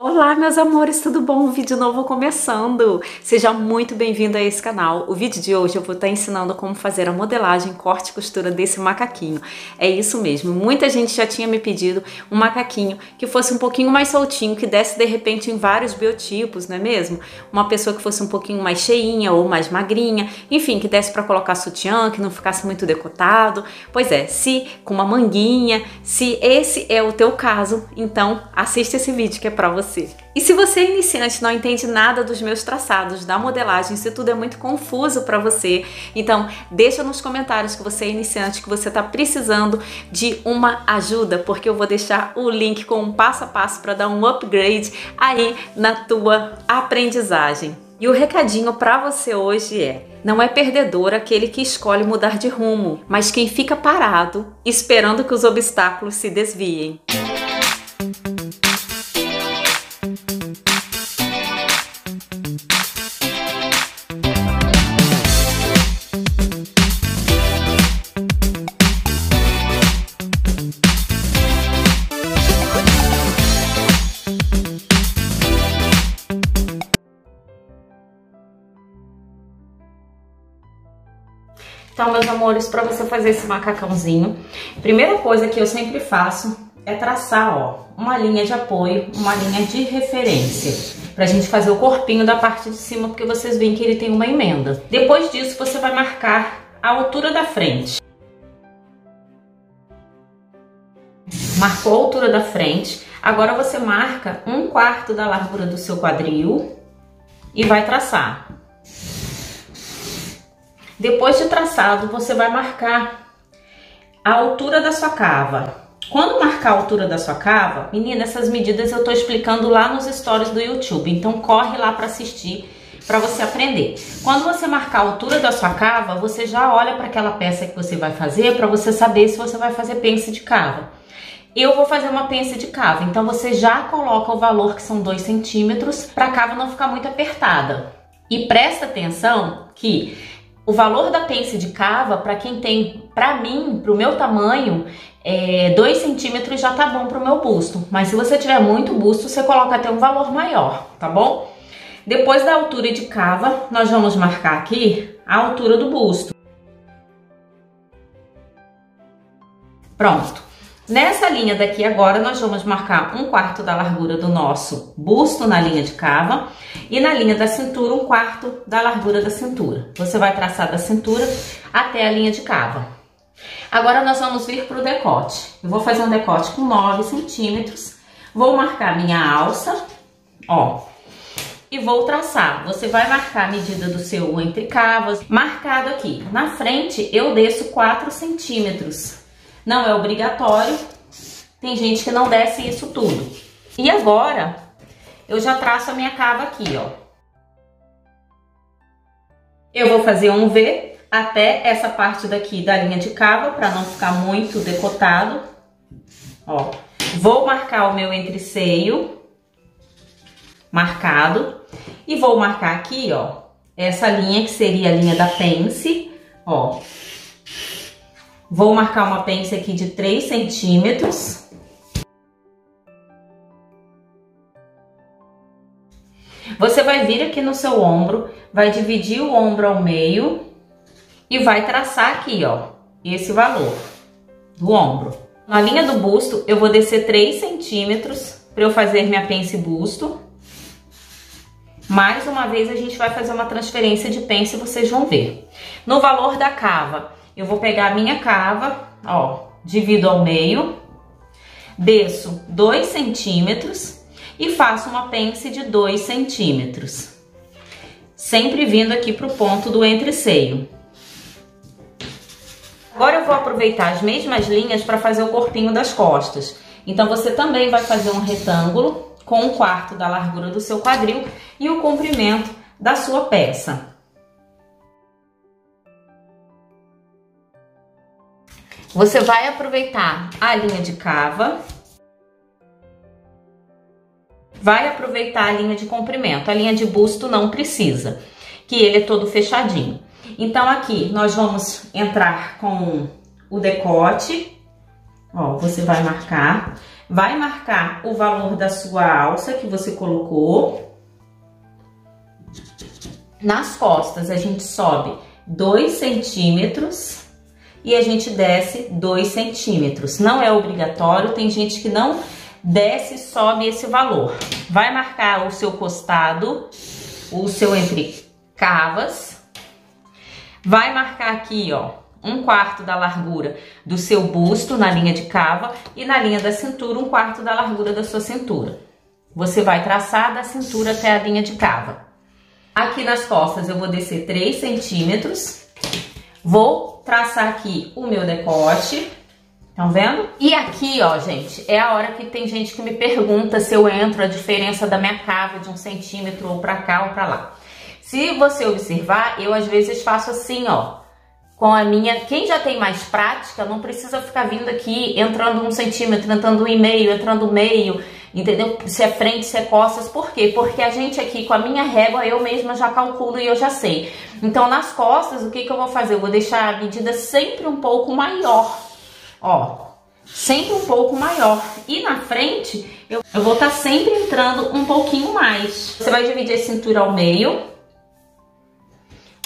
Olá, meus amores, tudo bom? Vídeo novo começando! Seja muito bem-vindo a esse canal. O vídeo de hoje eu vou estar ensinando como fazer a modelagem, corte e costura desse macaquinho. É isso mesmo, muita gente já tinha me pedido um macaquinho que fosse um pouquinho mais soltinho, que desse de repente em vários biotipos, não é mesmo? Uma pessoa que fosse um pouquinho mais cheinha ou mais magrinha, enfim, que desse para colocar sutiã, que não ficasse muito decotado. Pois é, se com uma manguinha, se esse é o teu caso, então assista esse vídeo que é para você você. E se você é iniciante não entende nada dos meus traçados, da modelagem, se tudo é muito confuso para você, então deixa nos comentários que você é iniciante, que você está precisando de uma ajuda, porque eu vou deixar o link com um passo a passo para dar um upgrade aí na tua aprendizagem. E o recadinho para você hoje é: não é perdedor aquele que escolhe mudar de rumo, mas quem fica parado esperando que os obstáculos se desviem. Então, meus amores, para você fazer esse macacãozinho, primeira coisa que eu sempre faço é traçar, ó, uma linha de apoio, uma linha de referência, pra gente fazer o corpinho da parte de cima, porque vocês veem que ele tem uma emenda. Depois disso, você vai marcar a altura da frente. Marcou a altura da frente, agora você marca um quarto da largura do seu quadril e vai traçar. Depois de traçado, você vai marcar a altura da sua cava. Quando marcar a altura da sua cava, menina, essas medidas eu tô explicando lá nos stories do YouTube, então corre lá para assistir para você aprender. Quando você marcar a altura da sua cava, você já olha para aquela peça que você vai fazer para você saber se você vai fazer pence de cava. Eu vou fazer uma pence de cava, então você já coloca o valor que são 2 centímetros para a cava não ficar muito apertada. E presta atenção que o valor da pence de cava, para quem tem, para mim, para o meu tamanho, 2 é, centímetros já tá bom para o meu busto. Mas se você tiver muito busto, você coloca até um valor maior, tá bom? Depois da altura de cava, nós vamos marcar aqui a altura do busto. Pronto. Nessa linha daqui agora, nós vamos marcar um quarto da largura do nosso busto na linha de cava e na linha da cintura, um quarto da largura da cintura. Você vai traçar da cintura até a linha de cava. Agora nós vamos vir para o decote. Eu vou fazer um decote com 9 centímetros, vou marcar minha alça, ó, e vou traçar. Você vai marcar a medida do seu entre cavas, marcado aqui. Na frente, eu desço 4 centímetros não é obrigatório. Tem gente que não desce isso tudo. E agora, eu já traço a minha cava aqui, ó. Eu vou fazer um V até essa parte daqui da linha de cava, para não ficar muito decotado. Ó, vou marcar o meu entreceio, marcado, e vou marcar aqui, ó, essa linha que seria a linha da pence, ó, Vou marcar uma pence aqui de 3 centímetros. Você vai vir aqui no seu ombro, vai dividir o ombro ao meio e vai traçar aqui, ó, esse valor do ombro. Na linha do busto, eu vou descer 3 centímetros para eu fazer minha pence busto. Mais uma vez, a gente vai fazer uma transferência de pence, vocês vão ver. No valor da cava, eu vou pegar a minha cava, ó, divido ao meio, desço 2 centímetros e faço uma pence de 2 centímetros. Sempre vindo aqui pro ponto do entreceio. Agora eu vou aproveitar as mesmas linhas para fazer o corpinho das costas. Então você também vai fazer um retângulo com um quarto da largura do seu quadril e o comprimento da sua peça. Você vai aproveitar a linha de cava, vai aproveitar a linha de comprimento. A linha de busto não precisa, que ele é todo fechadinho. Então aqui nós vamos entrar com o decote, ó, você vai marcar. vai marcar o valor da sua alça que você colocou. Nas costas, a gente sobe 2 centímetros e a gente desce 2 centímetros. Não é obrigatório, tem gente que não desce e sobe esse valor. Vai marcar o seu costado, o seu entre cavas. Vai marcar aqui, ó, um quarto da largura do seu busto na linha de cava e na linha da cintura, um quarto da largura da sua cintura. Você vai traçar da cintura até a linha de cava. Aqui nas costas eu vou descer 3 centímetros. Vou traçar aqui o meu decote. Estão vendo? E aqui, ó, gente, é a hora que tem gente que me pergunta se eu entro a diferença da minha cava de um centímetro ou pra cá ou pra lá. Se você observar, eu às vezes faço assim, ó com a minha. Quem já tem mais prática não precisa ficar vindo aqui entrando um centímetro, entrando um e meio, entrando meio, entendeu? Se é frente, se é costas. Por quê? Porque a gente aqui com a minha régua eu mesma já calculo e eu já sei. Então nas costas o que, que eu vou fazer? Eu vou deixar a medida sempre um pouco maior, ó. Sempre um pouco maior. E na frente, eu, eu vou estar tá sempre entrando um pouquinho mais. Você vai dividir a cintura ao meio,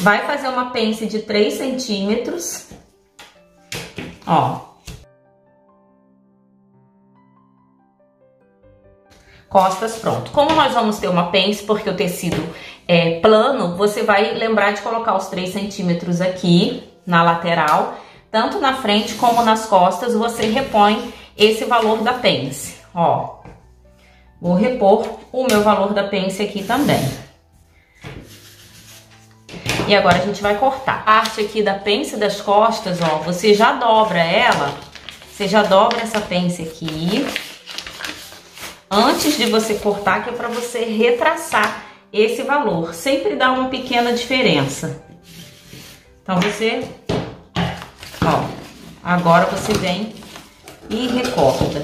Vai fazer uma pence de 3 centímetros. Ó. Costas, pronto. Como nós vamos ter uma pence, porque o tecido é plano, você vai lembrar de colocar os 3 centímetros aqui na lateral. Tanto na frente como nas costas, você repõe esse valor da pence. Ó, vou repor o meu valor da pence aqui também. E agora a gente vai cortar. A parte aqui da pence das costas, ó, você já dobra ela, você já dobra essa pence aqui, antes de você cortar, que é para você retraçar esse valor. Sempre dá uma pequena diferença. Então você, ó, agora você vem e recorta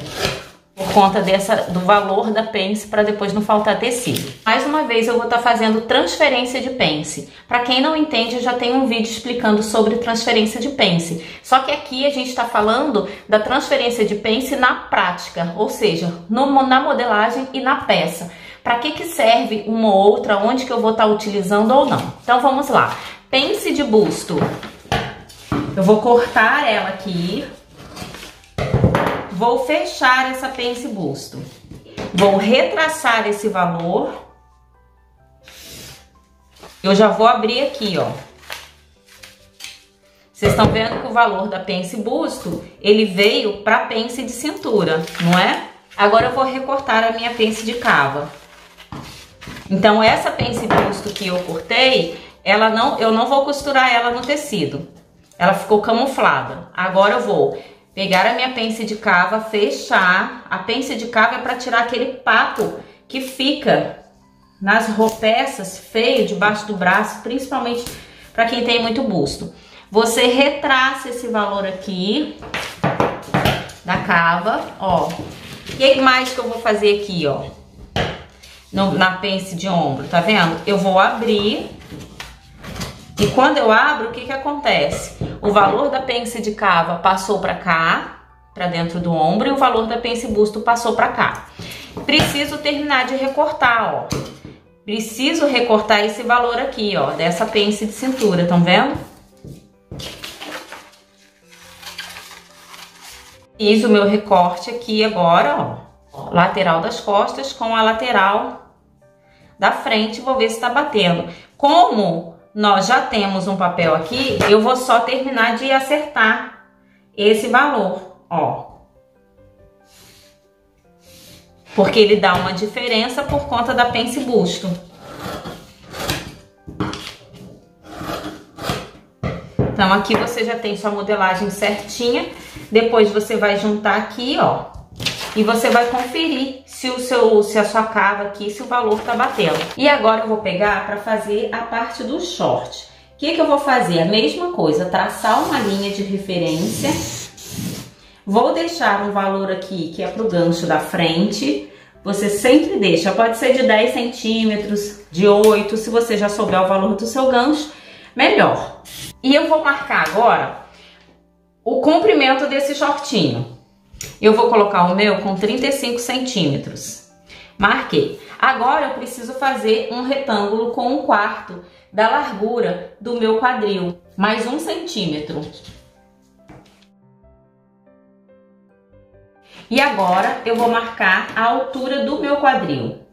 por conta dessa, do valor da pence para depois não faltar tecido. Mais uma vez eu vou estar tá fazendo transferência de pence. Para quem não entende, eu já tenho um vídeo explicando sobre transferência de pence. Só que aqui a gente está falando da transferência de pence na prática, ou seja, no, na modelagem e na peça. Para que, que serve uma ou outra, onde que eu vou estar tá utilizando ou não. Então vamos lá. Pence de busto. Eu vou cortar ela aqui, Vou fechar essa pence busto. Vou retraçar esse valor. Eu já vou abrir aqui, ó. Vocês estão vendo que o valor da pence busto, ele veio para pence de cintura, não é? Agora eu vou recortar a minha pence de cava. Então essa pence busto que eu cortei, ela não, eu não vou costurar ela no tecido. Ela ficou camuflada. Agora eu vou pegar a minha pence de cava, fechar. A pence de cava é para tirar aquele papo que fica nas peças feio debaixo do braço, principalmente para quem tem muito busto. Você retraça esse valor aqui da cava, ó. O que mais que eu vou fazer aqui, ó? No, na pence de ombro, tá vendo? Eu vou abrir e quando eu abro, o que que acontece? O valor da pence de cava passou para cá, para dentro do ombro, e o valor da pence busto passou para cá. Preciso terminar de recortar, ó. Preciso recortar esse valor aqui, ó, dessa pence de cintura, estão vendo? Fiz o meu recorte aqui agora, ó. Lateral das costas com a lateral da frente, vou ver se tá batendo. Como nós já temos um papel aqui, eu vou só terminar de acertar esse valor, ó. Porque ele dá uma diferença por conta da pence busto. Então, aqui você já tem sua modelagem certinha. Depois você vai juntar aqui, ó e você vai conferir se o seu se a sua cava aqui, se o valor tá batendo. E agora eu vou pegar para fazer a parte do short. O que que eu vou fazer? A mesma coisa, traçar uma linha de referência. Vou deixar um valor aqui que é pro gancho da frente. Você sempre deixa, pode ser de 10 centímetros, de 8, se você já souber o valor do seu gancho, melhor. E eu vou marcar agora o comprimento desse shortinho. Eu vou colocar o meu com 35 centímetros. Marquei. Agora eu preciso fazer um retângulo com um quarto da largura do meu quadril, mais um centímetro. E agora eu vou marcar a altura do meu quadril.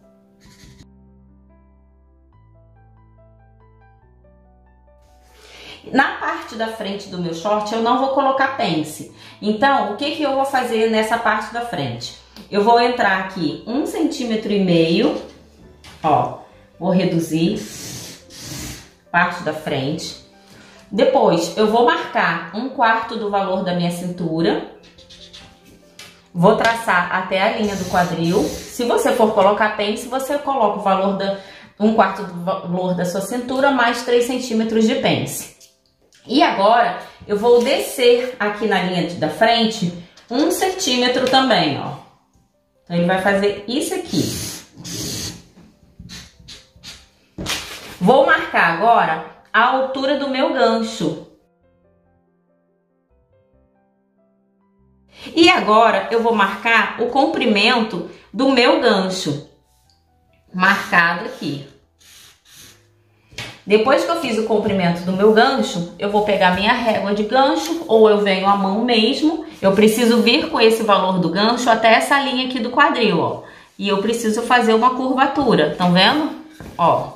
Na parte da frente do meu short eu não vou colocar pence. Então, o que, que eu vou fazer nessa parte da frente? Eu vou entrar aqui um centímetro e meio, ó, vou reduzir parte da frente. Depois, eu vou marcar um quarto do valor da minha cintura. Vou traçar até a linha do quadril. Se você for colocar pence, você coloca o valor da um quarto do valor da sua cintura mais 3 centímetros de pence. E agora, eu vou descer aqui na linha da frente um centímetro também, ó. Então, ele vai fazer isso aqui. Vou marcar agora a altura do meu gancho. E agora eu vou marcar o comprimento do meu gancho. Marcado aqui. Depois que eu fiz o comprimento do meu gancho, eu vou pegar minha régua de gancho ou eu venho à mão mesmo. Eu preciso vir com esse valor do gancho até essa linha aqui do quadril, ó. E eu preciso fazer uma curvatura, estão vendo? Ó.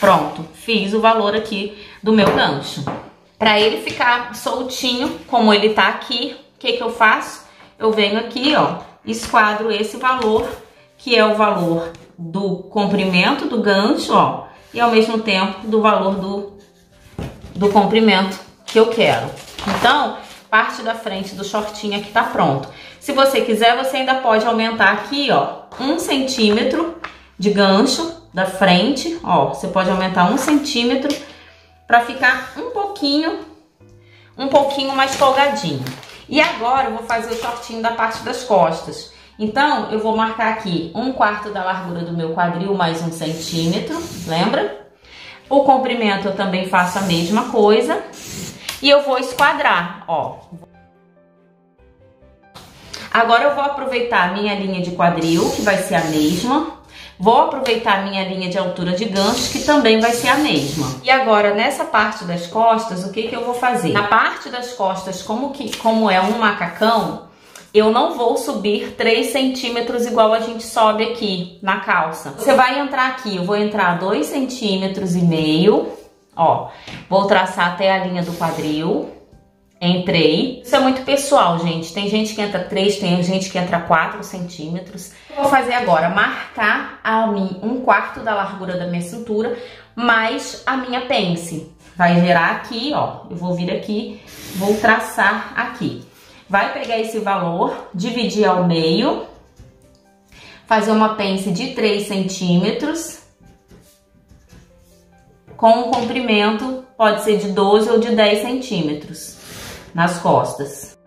Pronto, fiz o valor aqui do meu gancho. Para ele ficar soltinho, como ele tá aqui, o que que eu faço? Eu venho aqui, ó, esquadro esse valor que é o valor do comprimento do gancho, ó, e ao mesmo tempo do valor do, do comprimento que eu quero. Então, parte da frente do shortinho aqui tá pronto. Se você quiser, você ainda pode aumentar aqui, ó, um centímetro de gancho da frente, ó, você pode aumentar um centímetro para ficar um pouquinho, um pouquinho mais folgadinho. E agora eu vou fazer o shortinho da parte das costas. Então, eu vou marcar aqui um quarto da largura do meu quadril mais um centímetro, lembra? O comprimento eu também faço a mesma coisa. E eu vou esquadrar, ó. Agora eu vou aproveitar a minha linha de quadril, que vai ser a mesma. Vou aproveitar a minha linha de altura de gancho, que também vai ser a mesma. E agora, nessa parte das costas, o que, que eu vou fazer? Na parte das costas, como, que, como é um macacão, eu não vou subir 3 centímetros igual a gente sobe aqui na calça. Você vai entrar aqui, eu vou entrar 2 centímetros e meio, ó. Vou traçar até a linha do quadril. Entrei. Isso é muito pessoal, gente. Tem gente que entra 3, tem gente que entra 4 centímetros. Vou fazer agora, marcar a mim um quarto da largura da minha cintura, mais a minha pence. Vai gerar aqui, ó. Eu vou vir aqui, vou traçar aqui vai pegar esse valor, dividir ao meio, fazer uma pence de 3 centímetros, com um comprimento, pode ser de 12 ou de 10 centímetros nas costas.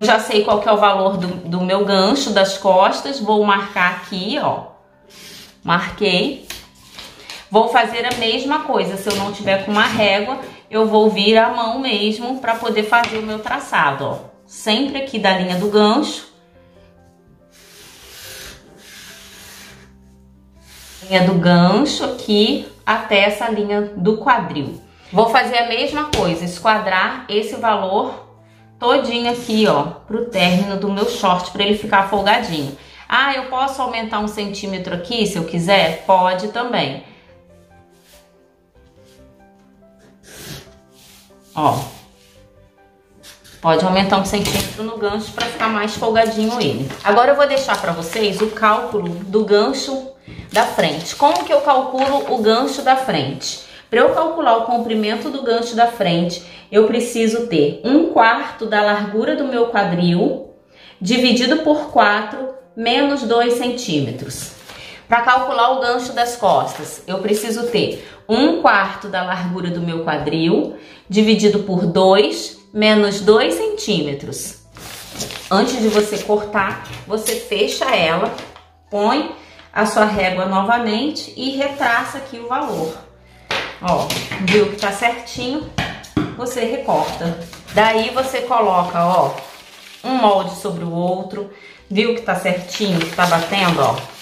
Já sei qual que é o valor do, do meu gancho das costas, vou marcar aqui, ó. Marquei. Vou fazer a mesma coisa, se eu não tiver com uma régua, eu vou vir a mão mesmo para poder fazer o meu traçado, ó. Sempre aqui da linha do gancho. Linha do gancho aqui até essa linha do quadril. Vou fazer a mesma coisa, esquadrar esse valor todinho aqui, ó, pro término do meu short, para ele ficar folgadinho. Ah, eu posso aumentar um centímetro aqui, se eu quiser? Pode também. Ó. Pode aumentar um centímetro no gancho para ficar mais folgadinho ele. Agora eu vou deixar para vocês o cálculo do gancho da frente. Como que eu calculo o gancho da frente? Para eu calcular o comprimento do gancho da frente, eu preciso ter um quarto da largura do meu quadril dividido por 4 menos 2 centímetros. Para calcular o gancho das costas, eu preciso ter um quarto da largura do meu quadril dividido por 2 menos 2 centímetros. Antes de você cortar, você fecha ela, põe a sua régua novamente e retraça aqui o valor. Ó, viu que tá certinho, você recorta. Daí você coloca, ó, um molde sobre o outro. Viu que tá certinho, que tá batendo, ó.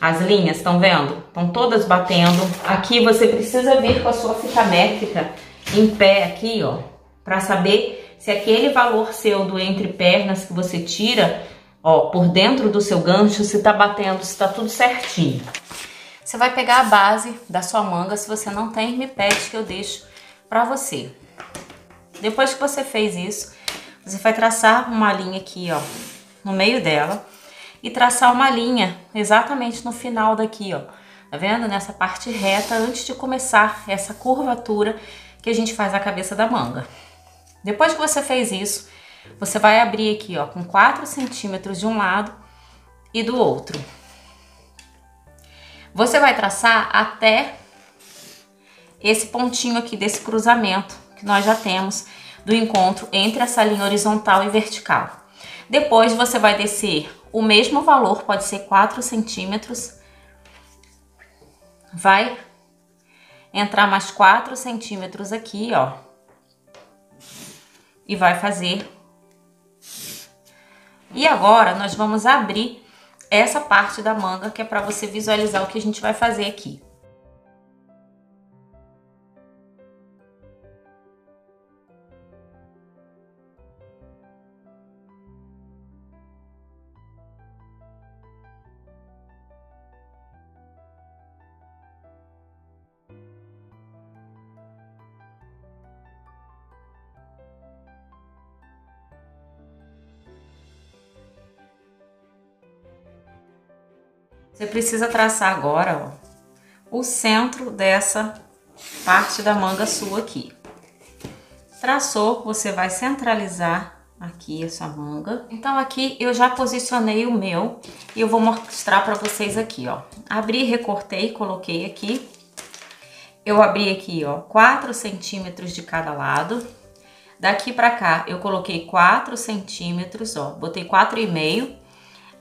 As linhas, estão vendo? Estão todas batendo. Aqui você precisa vir com a sua fita métrica em pé aqui, ó, para saber se aquele valor seu do entre pernas que você tira, ó, por dentro do seu gancho, se tá batendo, se tá tudo certinho. Você vai pegar a base da sua manga, se você não tem, me pede que eu deixo para você. Depois que você fez isso, você vai traçar uma linha aqui, ó, no meio dela e traçar uma linha exatamente no final daqui, ó. Tá vendo? Nessa parte reta, antes de começar essa curvatura que a gente faz a cabeça da manga. Depois que você fez isso, você vai abrir aqui, ó, com 4 centímetros de um lado e do outro. Você vai traçar até esse pontinho aqui desse cruzamento que nós já temos do encontro entre essa linha horizontal e vertical. Depois você vai descer o mesmo valor, pode ser 4 centímetros. Vai entrar mais 4 centímetros aqui, ó. E vai fazer. E agora nós vamos abrir essa parte da manga que é para você visualizar o que a gente vai fazer aqui. Precisa traçar agora, ó, o centro dessa parte da manga sua aqui. Traçou, você vai centralizar aqui essa manga. Então aqui eu já posicionei o meu e eu vou mostrar para vocês aqui, ó. Abri, recortei, coloquei aqui. Eu abri aqui, ó, 4 centímetros de cada lado. Daqui para cá eu coloquei 4 centímetros, ó, botei 4,5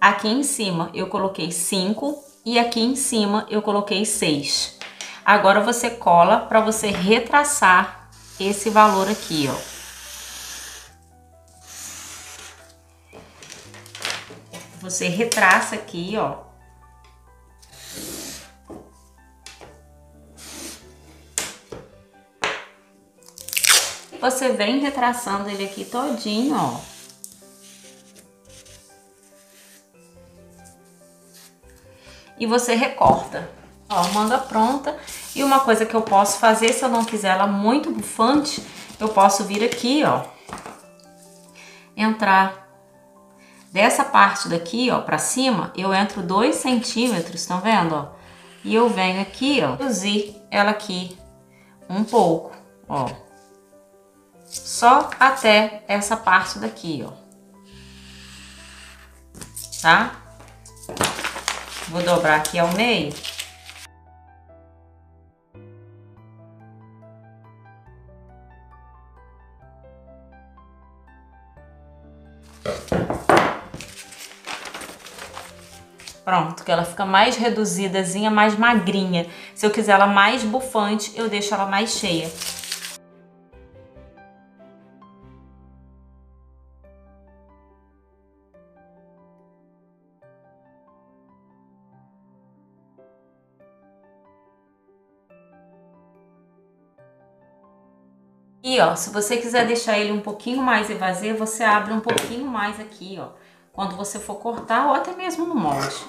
Aqui em cima eu coloquei 5 e aqui em cima eu coloquei 6. Agora você cola para você retraçar esse valor aqui, ó. Você retraça aqui, ó. Você vem retraçando ele aqui todinho, ó. E você recorta. Ó, manga pronta. E uma coisa que eu posso fazer, se eu não quiser ela muito bufante, eu posso vir aqui, ó, entrar dessa parte daqui, ó, pra cima, eu entro dois centímetros, estão vendo, ó? E eu venho aqui, ó, reduzir ela aqui um pouco, ó. Só até essa parte daqui, ó. Tá? Vou dobrar aqui ao meio. Pronto, que ela fica mais reduzidazinha, mais magrinha. Se eu quiser ela mais bufante, eu deixo ela mais cheia. E ó, se você quiser deixar ele um pouquinho mais evasivo, você abre um pouquinho mais aqui, ó. Quando você for cortar ou até mesmo no molde.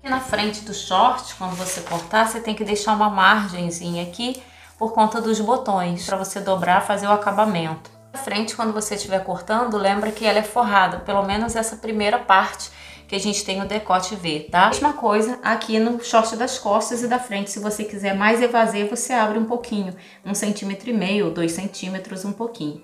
Aqui na frente do short, quando você cortar, você tem que deixar uma margenzinha aqui por conta dos botões, para você dobrar, fazer o acabamento. Na frente, quando você estiver cortando, lembra que ela é forrada, pelo menos essa primeira parte que a gente tem o decote V, tá? Mesma coisa aqui no short das costas e da frente, se você quiser mais evasir, você abre um pouquinho, um centímetro e meio, dois centímetros, um pouquinho.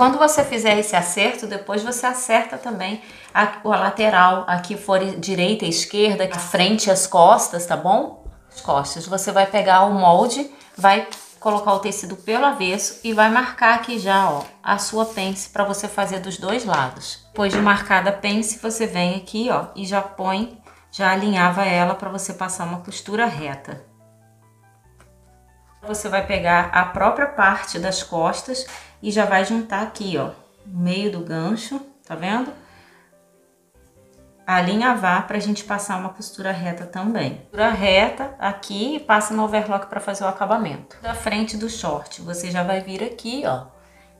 Quando você fizer esse acerto, depois você acerta também a, a lateral, aqui for direita e esquerda, a frente as costas, tá bom? As costas. Você vai pegar o molde, vai colocar o tecido pelo avesso e vai marcar aqui já, ó, a sua pence para você fazer dos dois lados. Depois de marcada a pence, você vem aqui, ó, e já põe, já alinhava ela para você passar uma costura reta. Você vai pegar a própria parte das costas e já vai juntar aqui, ó, no meio do gancho, tá vendo? alinhavar para a gente passar uma costura reta também. Costura reta aqui e passa no overlock para fazer o acabamento. Da frente do short, você já vai vir aqui, ó,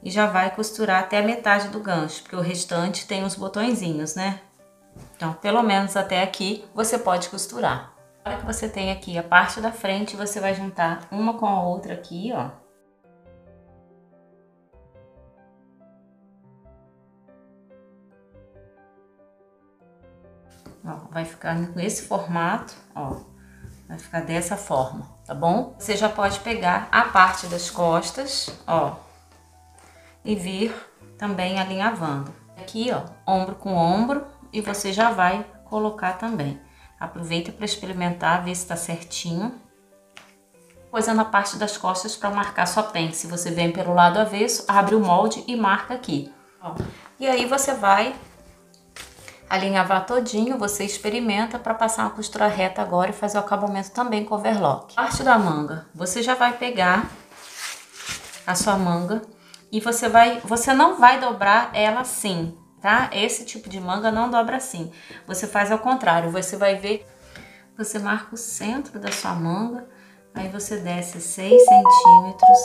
e já vai costurar até a metade do gancho, porque o restante tem os botõezinhos, né? Então, pelo menos até aqui, você pode costurar. Agora que você tem aqui a parte da frente, você vai juntar uma com a outra aqui, ó. Ó, vai ficar nesse formato, ó. Vai ficar dessa forma, tá bom? Você já pode pegar a parte das costas, ó, e vir também alinhavando. Aqui, ó, ombro com ombro, e você já vai colocar também. Aproveita para experimentar, ver se está certinho. Coisa na parte das costas para marcar sua pence. Você vem pelo lado avesso, abre o molde e marca aqui. Ó. E aí você vai alinhavar todinho, você experimenta para passar uma costura reta agora e fazer o acabamento também com overlock. Parte da manga, você já vai pegar a sua manga e você vai, você não vai dobrar ela assim, tá? Esse tipo de manga não dobra assim. Você faz ao contrário, você vai ver, você marca o centro da sua manga, aí você desce 6 centímetros.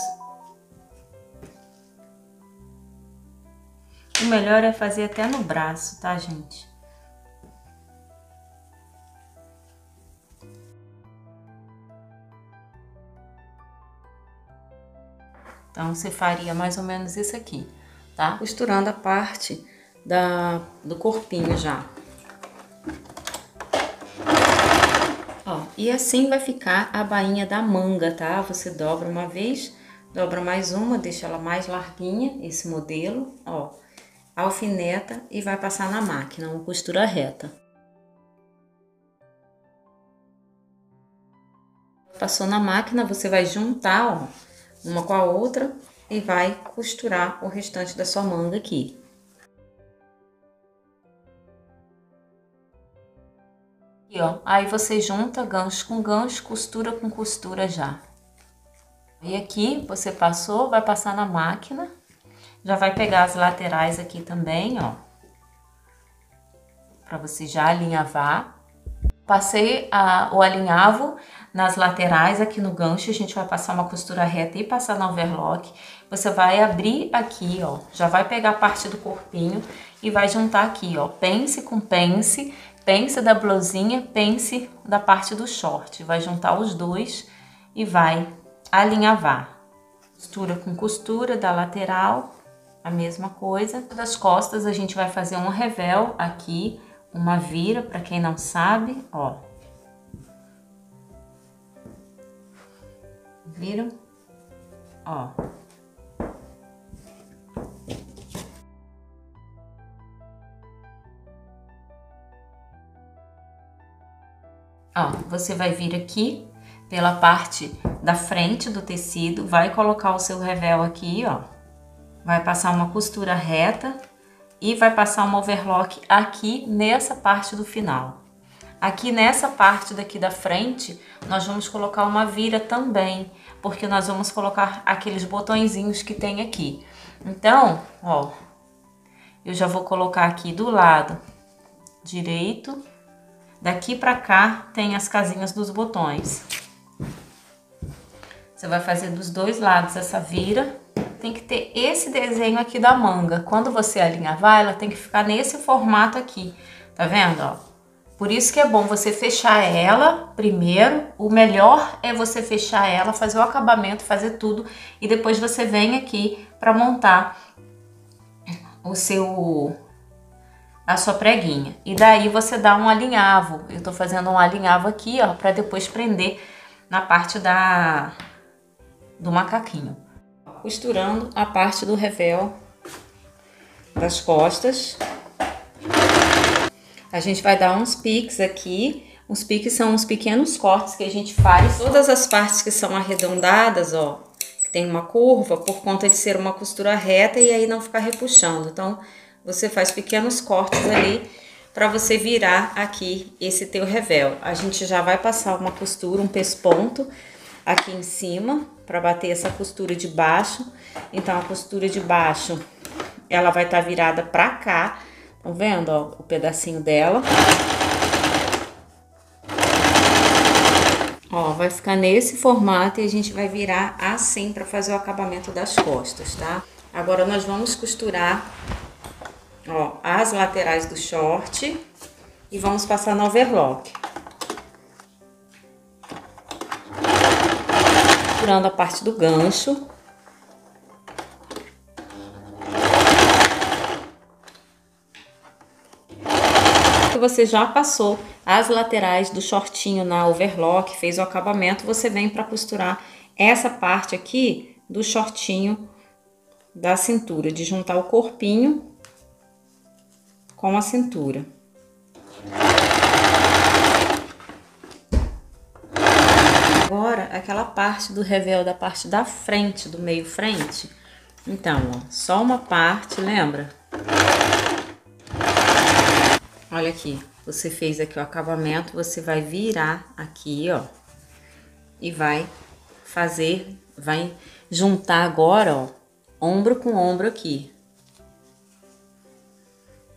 O melhor é fazer até no braço, tá, gente? Então, você faria mais ou menos isso aqui, tá? Costurando a parte da, do corpinho já. Ó, e assim vai ficar a bainha da manga, tá? Você dobra uma vez, dobra mais uma, deixa ela mais larguinha, esse modelo, ó. Alfineta e vai passar na máquina, uma costura reta. Passou na máquina, você vai juntar, ó, uma com a outra e vai costurar o restante da sua manga aqui. Aqui, ó. Aí você junta gancho com gancho, costura com costura já. E aqui você passou, vai passar na máquina. Já vai pegar as laterais aqui também, ó. Pra você já alinhavar. Passei a, o alinhavo nas laterais aqui no gancho, a gente vai passar uma costura reta e passar no overlock. Você vai abrir aqui, ó, já vai pegar a parte do corpinho e vai juntar aqui, ó, pence com pence, pence da blusinha, pence da parte do short. Vai juntar os dois e vai alinhavar. Costura com costura da lateral, a mesma coisa. Das costas a gente vai fazer um revel aqui, uma vira, para quem não sabe, ó. Viram? Ó. Ó, você vai vir aqui pela parte da frente do tecido, vai colocar o seu revel aqui, ó. Vai passar uma costura reta e vai passar uma overlock aqui nessa parte do final. Aqui nessa parte daqui da frente, nós vamos colocar uma vira também, porque nós vamos colocar aqueles botõezinhos que tem aqui. Então, ó, eu já vou colocar aqui do lado direito. Daqui pra cá tem as casinhas dos botões. Você vai fazer dos dois lados essa vira. Tem que ter esse desenho aqui da manga. Quando você alinhavar, ela tem que ficar nesse formato aqui. Tá vendo, ó? Por isso que é bom você fechar ela primeiro. O melhor é você fechar ela, fazer o acabamento, fazer tudo e depois você vem aqui para montar o seu a sua preguinha. E daí você dá um alinhavo. Eu tô fazendo um alinhavo aqui, ó, para depois prender na parte da do macaquinho. Costurando a parte do revel das costas. A gente vai dar uns piques aqui. Os piques são uns pequenos cortes que a gente faz. Todas as partes que são arredondadas, ó, tem uma curva por conta de ser uma costura reta e aí não ficar repuxando. Então, você faz pequenos cortes ali para você virar aqui esse teu revel. A gente já vai passar uma costura, um pesponto aqui em cima para bater essa costura de baixo. Então, a costura de baixo, ela vai estar tá virada para cá. Estão vendo, ó, o pedacinho dela. Ó, vai ficar nesse formato e a gente vai virar assim para fazer o acabamento das costas, tá? Agora, nós vamos costurar, ó, as laterais do short e vamos passar no overlock. Costurando a parte do gancho. você já passou as laterais do shortinho na overlock, fez o acabamento, você vem para costurar essa parte aqui do shortinho da cintura, de juntar o corpinho com a cintura. Agora, aquela parte do revel da parte da frente, do meio frente. Então, ó, só uma parte, lembra? Olha aqui, você fez aqui o acabamento, você vai virar aqui, ó. E vai fazer, vai juntar agora, ó, ombro com ombro aqui.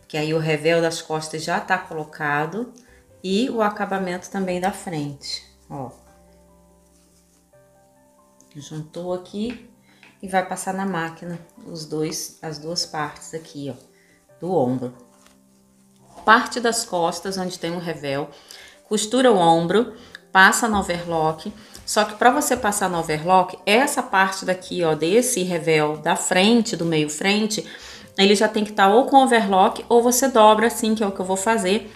Que aí o revel das costas já tá colocado e o acabamento também da frente, ó. Juntou aqui e vai passar na máquina os dois, as duas partes aqui, ó, do ombro parte das costas, onde tem um revel, costura o ombro, passa no overlock. Só que para você passar no overlock, essa parte daqui, ó, desse revel da frente, do meio frente, ele já tem que estar tá ou com overlock ou você dobra assim, que é o que eu vou fazer,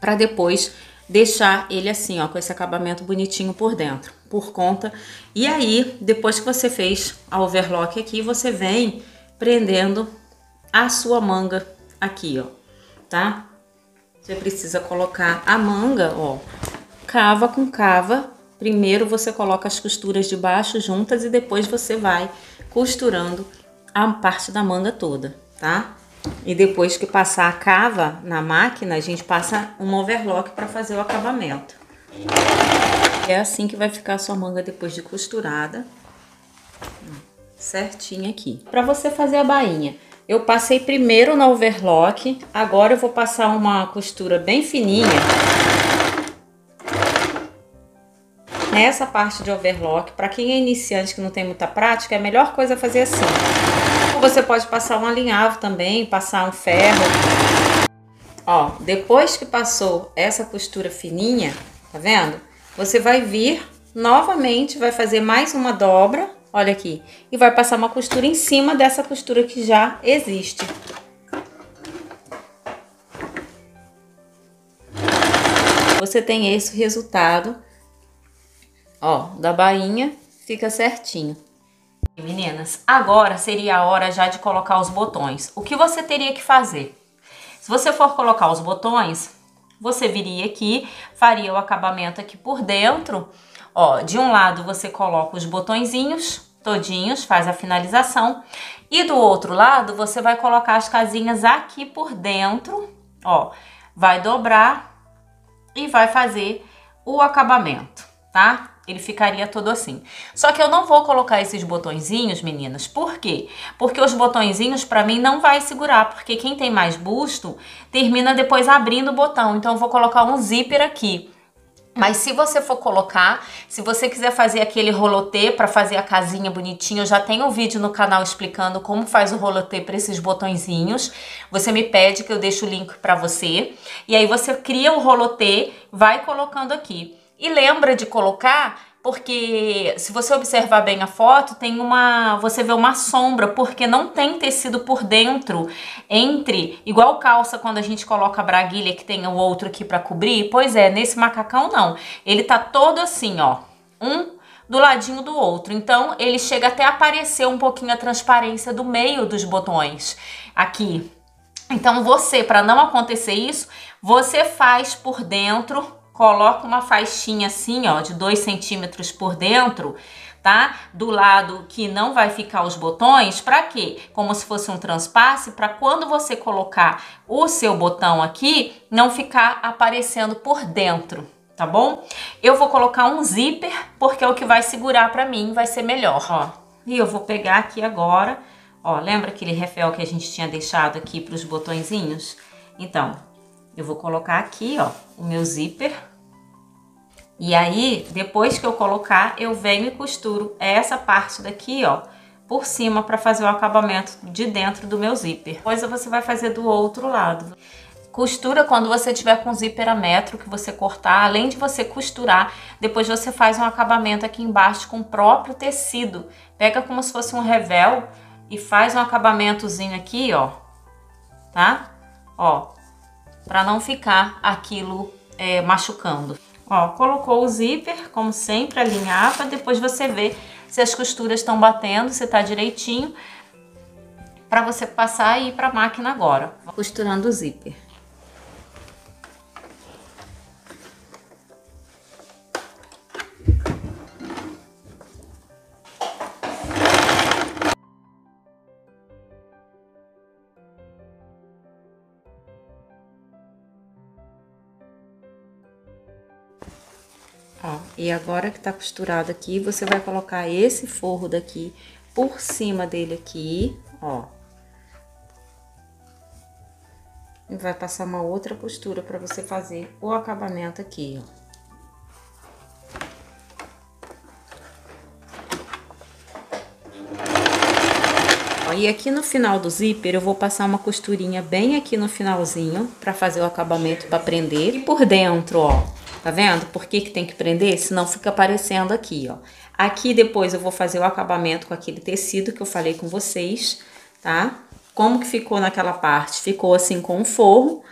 para depois deixar ele assim, ó, com esse acabamento bonitinho por dentro, por conta. E aí, depois que você fez a overlock aqui, você vem prendendo a sua manga aqui, ó, tá? Você precisa colocar a manga, ó, cava com cava. Primeiro você coloca as costuras de baixo juntas e depois você vai costurando a parte da manga toda, tá? E depois que passar a cava na máquina, a gente passa um overlock para fazer o acabamento. É assim que vai ficar a sua manga depois de costurada. Certinho aqui. Para você fazer a bainha, eu passei primeiro no overlock, agora eu vou passar uma costura bem fininha. Nessa parte de overlock, para quem é iniciante que não tem muita prática, é a melhor coisa fazer assim. Você pode passar um alinhavo também, passar um ferro. Ó, depois que passou essa costura fininha, tá vendo? Você vai vir novamente, vai fazer mais uma dobra Olha aqui. E vai passar uma costura em cima dessa costura que já existe. Você tem esse resultado, ó, da bainha, fica certinho. Meninas, agora seria a hora já de colocar os botões. O que você teria que fazer? Se você for colocar os botões, você viria aqui, faria o acabamento aqui por dentro, Ó, de um lado você coloca os botõezinhos todinhos, faz a finalização. E do outro lado você vai colocar as casinhas aqui por dentro, ó. Vai dobrar e vai fazer o acabamento, tá? Ele ficaria todo assim. Só que eu não vou colocar esses botõezinhos, meninas. Por quê? Porque os botõezinhos para mim não vai segurar, porque quem tem mais busto termina depois abrindo o botão. Então eu vou colocar um zíper aqui. Mas se você for colocar, se você quiser fazer aquele rolotê para fazer a casinha bonitinha, eu já tenho um vídeo no canal explicando como faz o rolotê para esses botõezinhos. Você me pede que eu deixo o link para você. E aí você cria o rolotê, vai colocando aqui. E lembra de colocar porque se você observar bem a foto, tem uma, você vê uma sombra, porque não tem tecido por dentro, entre, igual calça quando a gente coloca a braguilha que tem o outro aqui para cobrir, pois é, nesse macacão não, ele tá todo assim, ó, um do ladinho do outro. Então, ele chega até a aparecer um pouquinho a transparência do meio dos botões aqui. Então, você, para não acontecer isso, você faz por dentro, coloca uma faixinha assim, ó, de 2 centímetros por dentro, tá? Do lado que não vai ficar os botões, para quê? Como se fosse um transpasse, para quando você colocar o seu botão aqui, não ficar aparecendo por dentro, tá bom? Eu vou colocar um zíper, porque é o que vai segurar para mim, vai ser melhor, ó. E eu vou pegar aqui agora, ó, lembra aquele refel que a gente tinha deixado aqui para os botõezinhos? Então, eu vou colocar aqui, ó, o meu zíper. E aí, depois que eu colocar, eu venho e costuro essa parte daqui, ó, por cima para fazer o acabamento de dentro do meu zíper. Depois você vai fazer do outro lado. Costura quando você tiver com zíper a metro que você cortar, além de você costurar, depois você faz um acabamento aqui embaixo com o próprio tecido. Pega como se fosse um revel e faz um acabamentozinho aqui, ó, tá? Ó, para não ficar aquilo é, machucando. Ó, colocou o zíper, como sempre, alinhava, depois você vê se as costuras estão batendo, se tá direitinho, para você passar e ir para máquina agora. Costurando o zíper. E agora que tá costurado aqui, você vai colocar esse forro daqui por cima dele aqui, ó. E vai passar uma outra costura para você fazer o acabamento aqui, ó. e aqui no final do zíper eu vou passar uma costurinha bem aqui no finalzinho para fazer o acabamento para prender. E por dentro, ó, Tá vendo? Por que, que tem que prender? Senão fica aparecendo aqui, ó. Aqui depois eu vou fazer o acabamento com aquele tecido que eu falei com vocês, tá? Como que ficou naquela parte? Ficou assim com o forro.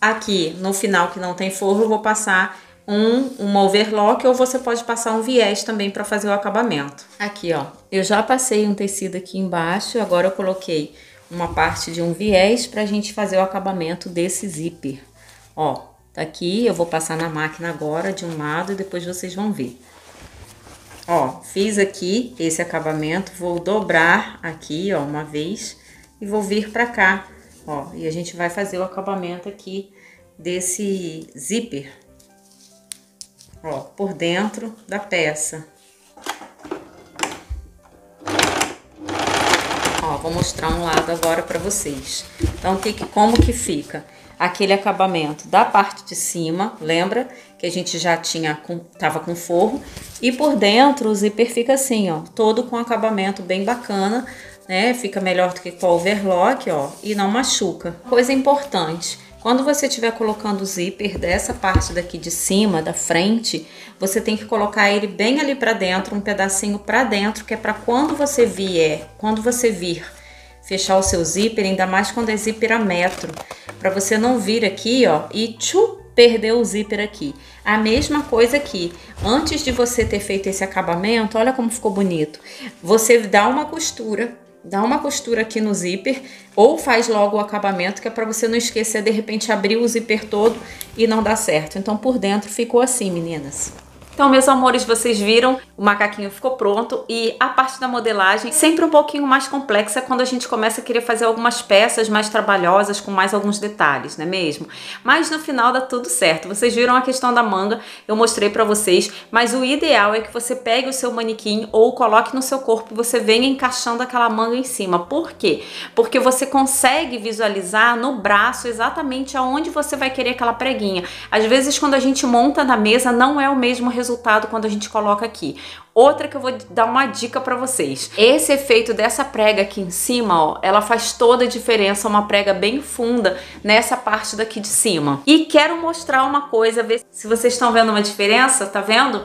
Aqui, no final que não tem forro, eu vou passar um, uma overlock ou você pode passar um viés também para fazer o acabamento. Aqui, ó, eu já passei um tecido aqui embaixo, agora eu coloquei uma parte de um viés para a gente fazer o acabamento desse zíper. Ó, Tá aqui, eu vou passar na máquina agora de um lado e depois vocês vão ver. Ó, fiz aqui esse acabamento, vou dobrar aqui, ó, uma vez e vou vir pra cá, ó. E a gente vai fazer o acabamento aqui desse zíper, ó, por dentro da peça. Ó, vou mostrar um lado agora pra vocês. Então, que, como que fica? Aquele acabamento da parte de cima, lembra? Que a gente já tinha, com, tava com forro. E por dentro o zíper fica assim, ó, todo com acabamento bem bacana, né? Fica melhor do que com o overlock, ó, e não machuca. Coisa importante, quando você estiver colocando o zíper dessa parte daqui de cima, da frente, você tem que colocar ele bem ali para dentro, um pedacinho para dentro, que é para quando você vier, quando você vir fechar o seu zíper, ainda mais quando é zíper a metro, para você não vir aqui, ó, e tchu, perder o zíper aqui. A mesma coisa aqui. Antes de você ter feito esse acabamento, olha como ficou bonito. Você dá uma costura, dá uma costura aqui no zíper ou faz logo o acabamento, que é para você não esquecer de repente abrir o zíper todo e não dar certo. Então por dentro ficou assim, meninas. Então, meus amores, vocês viram, o macaquinho ficou pronto e a parte da modelagem sempre um pouquinho mais complexa quando a gente começa a querer fazer algumas peças mais trabalhosas, com mais alguns detalhes, não é mesmo? Mas no final dá tudo certo. Vocês viram a questão da manga, eu mostrei pra vocês, mas o ideal é que você pegue o seu manequim ou coloque no seu corpo e você venha encaixando aquela manga em cima. Por quê? Porque você consegue visualizar no braço exatamente aonde você vai querer aquela preguinha. Às vezes, quando a gente monta na mesa, não é o mesmo resultado resultado quando a gente coloca aqui. Outra que eu vou dar uma dica para vocês. Esse efeito dessa prega aqui em cima, ó, ela faz toda a diferença, uma prega bem funda nessa parte daqui de cima. E quero mostrar uma coisa, ver se vocês estão vendo uma diferença, tá vendo?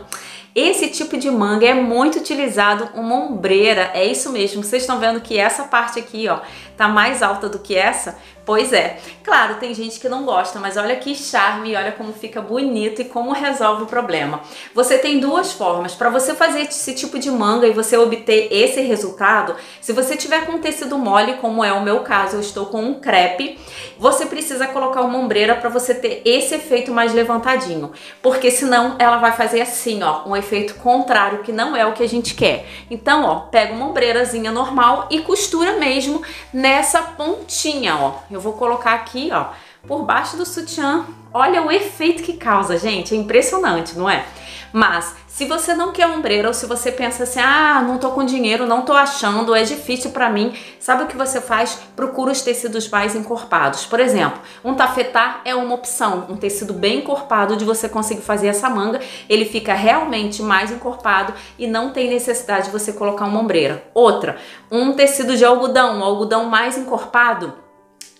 Esse tipo de manga é muito utilizado uma ombreira, é isso mesmo. Vocês estão vendo que essa parte aqui, ó, tá mais alta do que essa? Pois é. Claro, tem gente que não gosta, mas olha que charme, olha como fica bonito e como resolve o problema. Você tem duas formas. Para você fazer esse tipo de manga e você obter esse resultado, se você tiver com tecido mole, como é o meu caso, eu estou com um crepe, você precisa colocar uma ombreira para você ter esse efeito mais levantadinho, porque senão ela vai fazer assim, ó, um efeito contrário, que não é o que a gente quer. Então, ó, pega uma ombreirazinha normal e costura mesmo nessa pontinha, ó. Eu vou colocar aqui, ó, por baixo do sutiã. Olha o efeito que causa, gente, é impressionante, não é? Mas se você não quer ombreira ou se você pensa assim, ah, não tô com dinheiro, não tô achando, é difícil para mim, sabe o que você faz? Procura os tecidos mais encorpados. Por exemplo, um tafetá é uma opção, um tecido bem encorpado de você conseguir fazer essa manga, ele fica realmente mais encorpado e não tem necessidade de você colocar uma ombreira. Outra, um tecido de algodão, um algodão mais encorpado,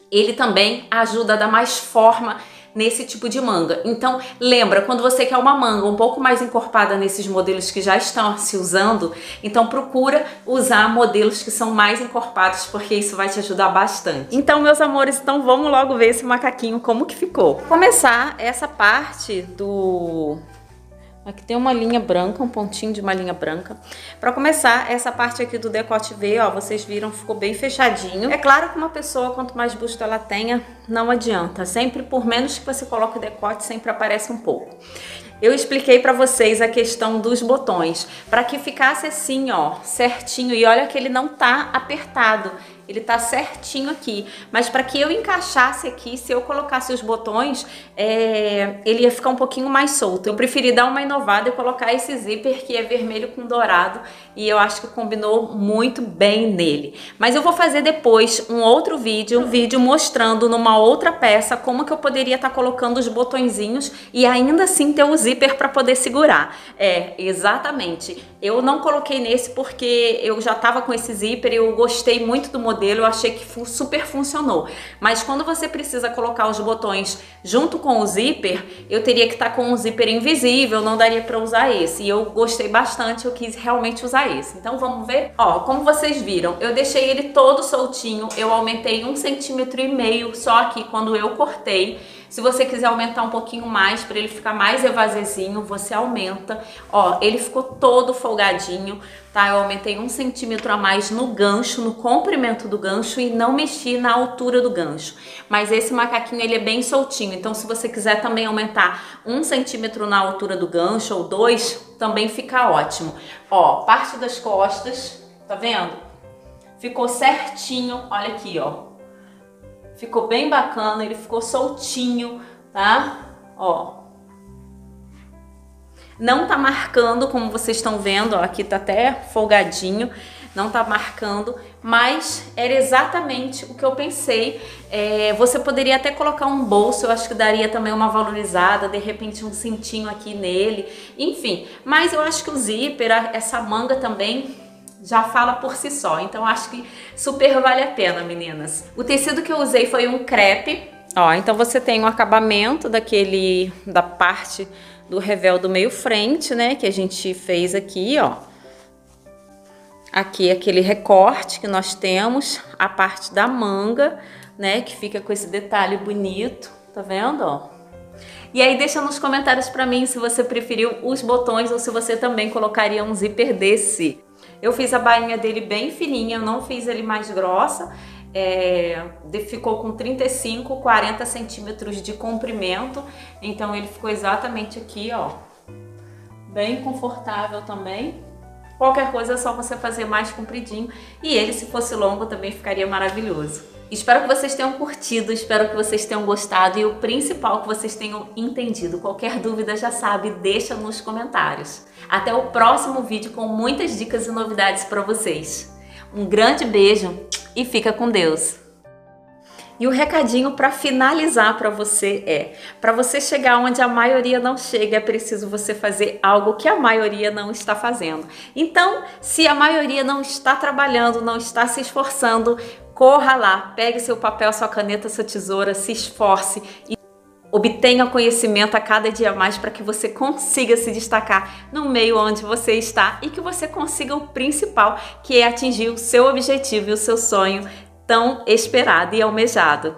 ele também ajuda a dar mais forma nesse tipo de manga. Então, lembra, quando você quer uma manga um pouco mais encorpada nesses modelos que já estão se usando, então procura usar modelos que são mais encorpados, porque isso vai te ajudar bastante. Então, meus amores, então vamos logo ver esse macaquinho como que ficou. Vou começar essa parte do Aqui tem uma linha branca, um pontinho de uma linha branca. Para começar, essa parte aqui do decote V, ó, vocês viram, ficou bem fechadinho. É claro que uma pessoa, quanto mais busto ela tenha, não adianta. Sempre, por menos que você coloque o decote, sempre aparece um pouco. Eu expliquei para vocês a questão dos botões, para que ficasse assim, ó, certinho. E olha que ele não tá apertado ele tá certinho aqui. Mas para que eu encaixasse aqui, se eu colocasse os botões, é, ele ia ficar um pouquinho mais solto. Eu preferi dar uma inovada e colocar esse zíper que é vermelho com dourado e eu acho que combinou muito bem nele. Mas eu vou fazer depois um outro vídeo, um vídeo mostrando numa outra peça como que eu poderia estar tá colocando os botõezinhos e ainda assim ter o um zíper para poder segurar. É, exatamente. Eu não coloquei nesse porque eu já tava com esse zíper e eu gostei muito do modelo modelo, eu achei que super funcionou. Mas quando você precisa colocar os botões junto com o zíper, eu teria que estar tá com um zíper invisível, não daria para usar esse. E eu gostei bastante, eu quis realmente usar esse. Então vamos ver? Ó, como vocês viram, eu deixei ele todo soltinho, eu aumentei um centímetro e meio só aqui quando eu cortei. Se você quiser aumentar um pouquinho mais para ele ficar mais evasezinho, você aumenta. Ó, ele ficou todo folgadinho, tá? Eu aumentei um centímetro a mais no gancho, no comprimento do gancho e não mexi na altura do gancho. Mas esse macaquinho ele é bem soltinho, então se você quiser também aumentar um centímetro na altura do gancho ou dois, também fica ótimo. Ó, parte das costas, tá vendo? Ficou certinho, olha aqui, ó. Ficou bem bacana, ele ficou soltinho, tá? Ó. Não tá marcando, como vocês estão vendo, ó, aqui tá até folgadinho, não tá marcando, mas era exatamente o que eu pensei. É, você poderia até colocar um bolso, eu acho que daria também uma valorizada, de repente um cintinho aqui nele, enfim. Mas eu acho que o zíper, essa manga também já fala por si só. Então acho que super vale a pena, meninas. O tecido que eu usei foi um crepe. Ó, então você tem um acabamento daquele da parte do revel do meio frente, né, que a gente fez aqui, ó. Aqui aquele recorte que nós temos, a parte da manga, né, que fica com esse detalhe bonito, tá vendo, ó? E aí deixa nos comentários para mim se você preferiu os botões ou se você também colocaria um zíper desse. Eu fiz a bainha dele bem fininha, eu não fiz ele mais grossa. É, ficou com 35, 40 centímetros de comprimento. Então ele ficou exatamente aqui, ó. Bem confortável também. Qualquer coisa é só você fazer mais compridinho. E ele, se fosse longo, também ficaria maravilhoso. Espero que vocês tenham curtido, espero que vocês tenham gostado e o principal que vocês tenham entendido. Qualquer dúvida já sabe, deixa nos comentários. Até o próximo vídeo com muitas dicas e novidades para vocês. Um grande beijo e fica com Deus. E o recadinho para finalizar para você é: para você chegar onde a maioria não chega, é preciso você fazer algo que a maioria não está fazendo. Então, se a maioria não está trabalhando, não está se esforçando, corra lá, pegue seu papel, sua caneta, sua tesoura, se esforce e Obtenha conhecimento a cada dia mais para que você consiga se destacar no meio onde você está e que você consiga o principal, que é atingir o seu objetivo e o seu sonho tão esperado e almejado.